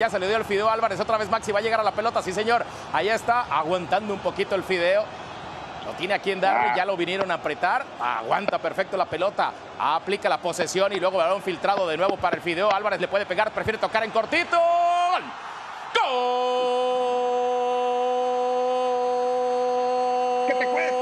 Ya se le dio el Fideo Álvarez, otra vez Maxi va a llegar a la pelota, sí señor. Ahí está, aguantando un poquito el Fideo. Lo tiene a quien darle, ya lo vinieron a apretar. Aguanta perfecto la pelota, aplica la posesión y luego balón filtrado de nuevo para el Fideo. Álvarez le puede pegar, prefiere tocar en cortito. ¡Gol! ¿Qué te cuesta?